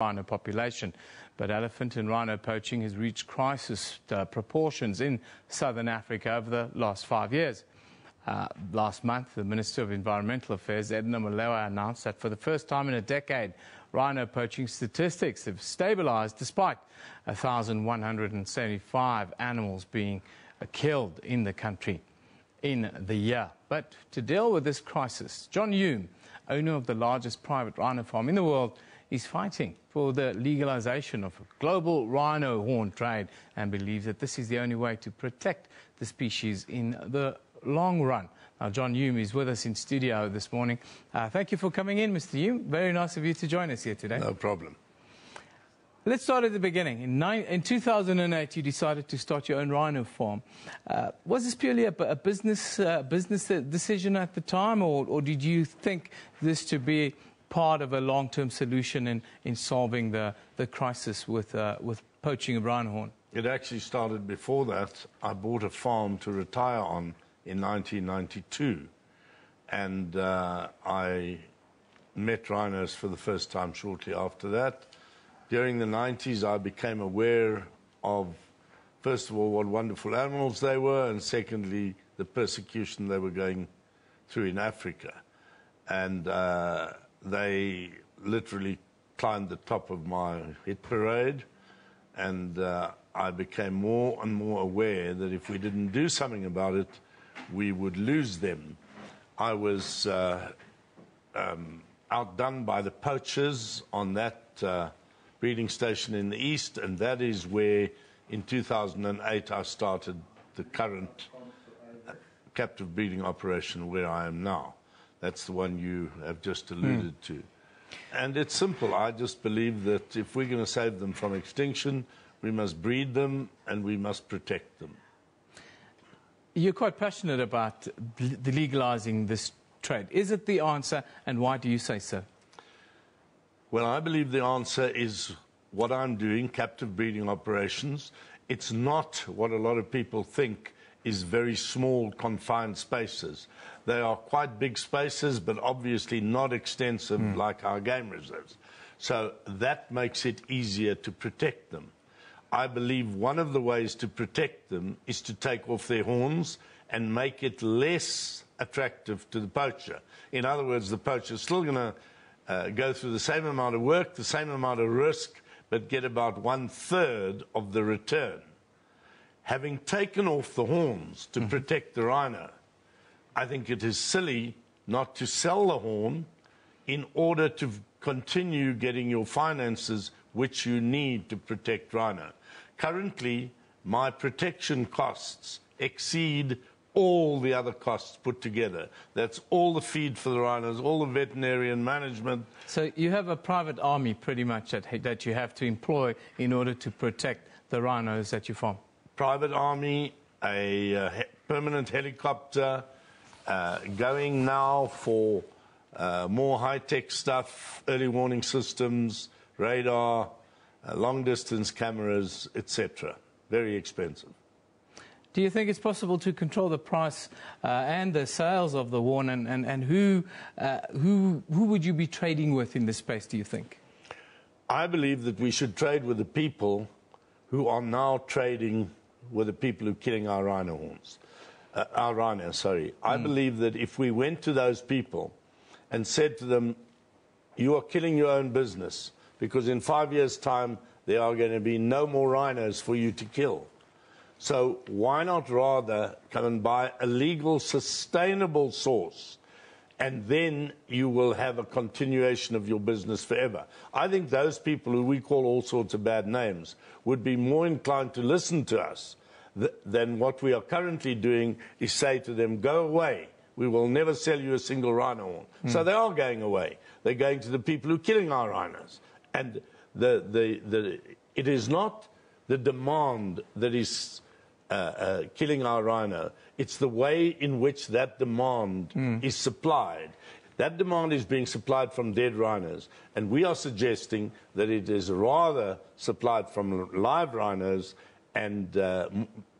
rhino population. But elephant and rhino poaching has reached crisis uh, proportions in southern Africa over the last five years. Uh, last month, the Minister of Environmental Affairs, Edna Molewa, announced that for the first time in a decade, rhino poaching statistics have stabilized despite 1,175 animals being uh, killed in the country in the year. But to deal with this crisis, John Hume, owner of the largest private rhino farm in the world, is fighting for the legalization of global rhino horn trade and believes that this is the only way to protect the species in the long run. Now, John Hume is with us in studio this morning. Uh, thank you for coming in, Mr. Hume. Very nice of you to join us here today. No problem. Let's start at the beginning. In, nine, in 2008, you decided to start your own rhino farm. Uh, was this purely a, a business, uh, business decision at the time, or, or, did you think this to be part of a long-term solution in, in solving the, the crisis with, uh, with poaching of rhino horn? It actually started before that. I bought a farm to retire on in 1992, and uh, I met rhinos for the first time shortly after that. During the 90s, I became aware of, first of all, what wonderful animals they were, and secondly, the persecution they were going through in Africa. And uh, they literally climbed the top of my hit parade, and uh, I became more and more aware that if we didn't do something about it, we would lose them. I was uh, um, outdone by the poachers on that uh, breeding station in the east, and that is where, in 2008, I started the current captive breeding operation where I am now. That's the one you have just alluded mm. to. And it's simple. I just believe that if we're going to save them from extinction, we must breed them and we must protect them. You're quite passionate about legalizing this trade. Is it the answer, and why do you say so? Well, I believe the answer is what I'm doing, captive breeding operations. It's not what a lot of people think is very small, confined spaces. They are quite big spaces, but obviously not extensive mm. like our game reserves. So that makes it easier to protect them. I believe one of the ways to protect them is to take off their horns and make it less attractive to the poacher. In other words, the poacher is still going to uh, go through the same amount of work, the same amount of risk, but get about one third of the return having taken off the horns to mm-hmm. protect the rhino, I think it is silly not to sell the horn in order to continue getting your finances which you need to protect rhino. Currently, my protection costs exceed all the other costs put together. That's all the feed for the rhinos, all the veterinarian management. So you have a private army pretty much that, that you have to employ in order to protect the rhinos that you farm? private army, a uh, he permanent helicopter, going now for uh, more high-tech stuff, early warning systems, radar, uh, long-distance cameras, etc. Very expensive. Do you think it's possible to control the price uh, and the sales of the horn, and, and, and who, uh, who, who would you be trading with in this space, do you think? I believe that we should trade with the people who are now trading with the people who are killing our rhino horns. Uh, our rhino, sorry. I hmm. believe that if we went to those people and said to them, you are killing your own business because in five years' time there are going to be no more rhinos for you to kill. So why not rather come and buy a legal, sustainable source and then you will have a continuation of your business forever. I think those people who we call all sorts of bad names would be more inclined to listen to us th than what we are currently doing is say to them, go away. We will never sell you a single rhino horn. Mm. So they are going away. They're going to the people who are killing our rhinos. And the, the, the, it is not the demand that is uh, uh, killing our rhino. It's the way in which that demand mm. is supplied. That demand is being supplied from dead rhinos, and we are suggesting that it is rather supplied from live rhinos and uh,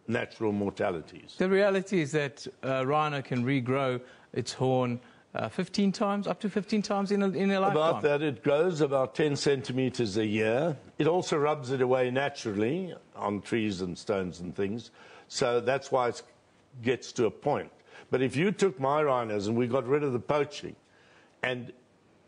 natural mortalities. The reality is that uh, rhino can regrow its horn uh, 15 times, up to 15 times in a, in a lifetime. About that, it grows about 10 centimeters a year. It also rubs it away naturally on trees and stones and things. So that's why it gets to a point. But if you took my rhinos and we got rid of the poaching and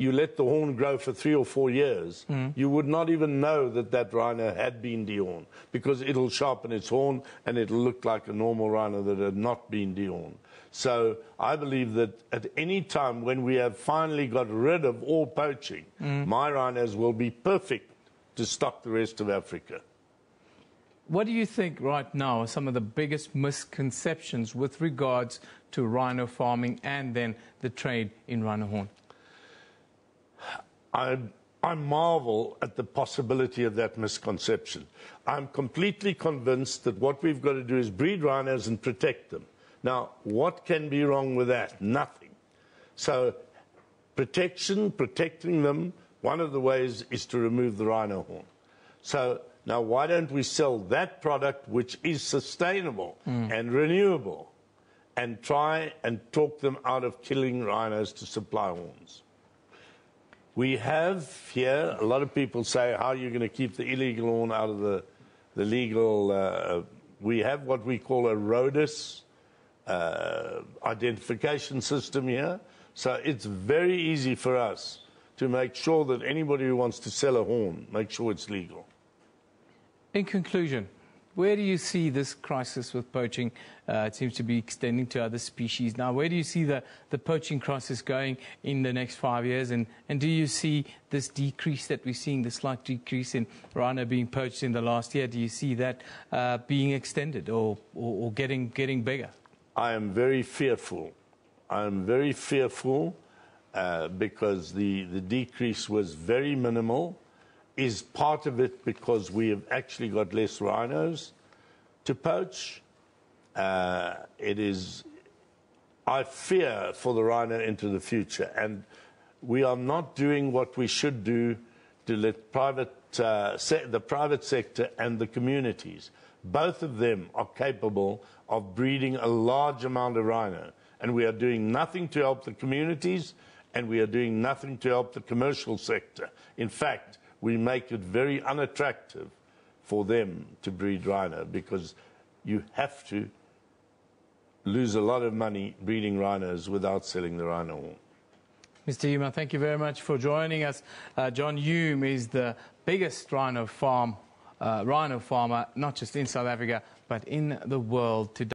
you let the horn grow for three or four years, mm. you would not even know that that rhino had been dehorned because it'll sharpen its horn and it'll look like a normal rhino that had not been dehorned. So I believe that at any time when we have finally got rid of all poaching, mm. my rhinos will be perfect to stock the rest of Africa. What do you think right now are some of the biggest misconceptions with regards to rhino farming and then the trade in rhino horn? I, I marvel at the possibility of that misconception. I'm completely convinced that what we've got to do is breed rhinos and protect them. Now, what can be wrong with that? Nothing. So, protection, protecting them, one of the ways is to remove the rhino horn. So, now why don't we sell that product which is sustainable mm. and renewable and try and talk them out of killing rhinos to supply horns? We have here, a lot of people say, how are you going to keep the illegal horn out of the, the legal? Uh, we have what we call a RhODIS uh, identification system here. So it's very easy for us to make sure that anybody who wants to sell a horn, make sure it's legal. In conclusion, where do you see this crisis with poaching? Uh, it seems to be extending to other species. Now, where do you see the, the poaching crisis going in the next five years? And, and do you see this decrease that we're seeing, the slight decrease in rhino being poached in the last year, do you see that uh, being extended or, or, or getting, getting bigger? I am very fearful. I am very fearful uh, because the, the decrease was very minimal. Is part of it because we have actually got less rhinos to poach? Uh, it is, I fear for the rhino into the future. And we are not doing what we should do to let private, uh, se- the private sector and the communities both of them are capable of breeding a large amount of rhino. And we are doing nothing to help the communities, and we are doing nothing to help the commercial sector. In fact, we make it very unattractive for them to breed rhino because you have to lose a lot of money breeding rhinos without selling the rhino horn. Mr. Hume, thank you very much for joining us. Uh, John Hume is the biggest rhino farm uh, rhino farmer, not just in South Africa, but in the world today.